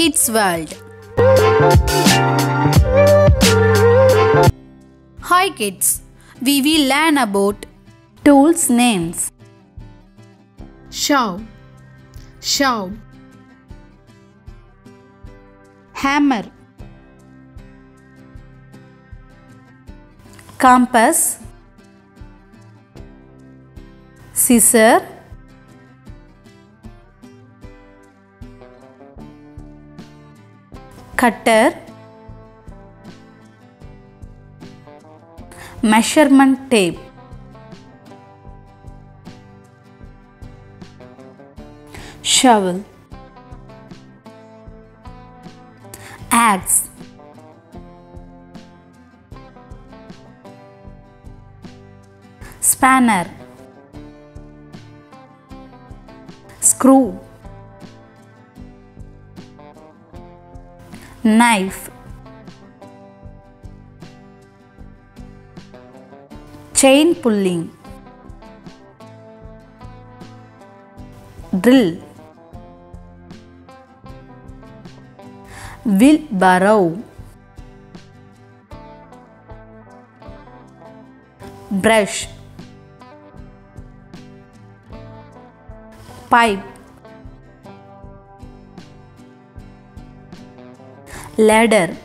Kids World. Hi kids, we will learn about tools names. Shove. Shove. Hammer Compass Scissor Cutter Measurement tape Shovel axe spanner screw knife chain pulling drill wheelbarrow brush pipe ladder.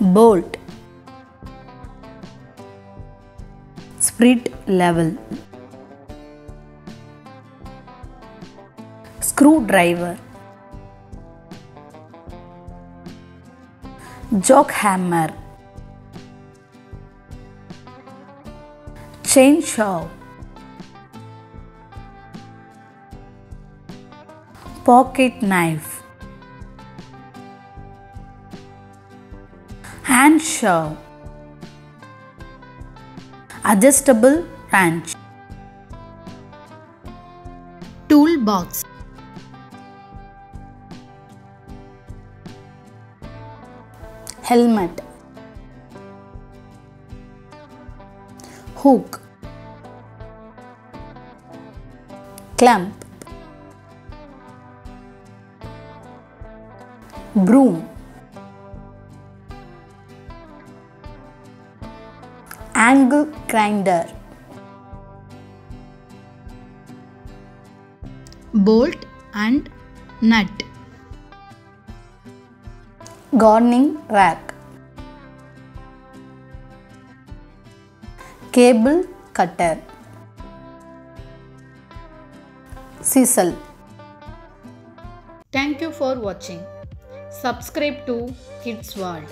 Bolt. Spirit level. Screwdriver. Jack hammer. Chainsaw pocket knife. Hand saw adjustable wrench. Toolbox. helmet. Hook. Clamp broom. Angle grinder. Bolt and nut. gardening rack. Cable cutter. Chisel. Thank you for watching. Subscribe to Kids World.